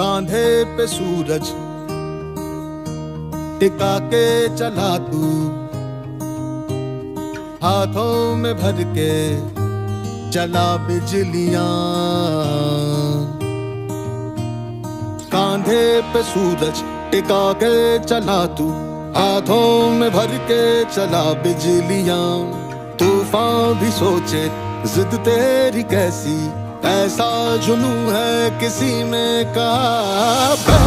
कांधे पे सूरज, टिका के चला तू। हाथों में भर के चला बिजलियाँ। कांधे पे सूरज, टिका के चला तू। हाथों में भर के चला बिजलियाँ। तूफ़ान भी सोचे, जिद तेरी कैसी? ऐसा जुनू है किसी में चला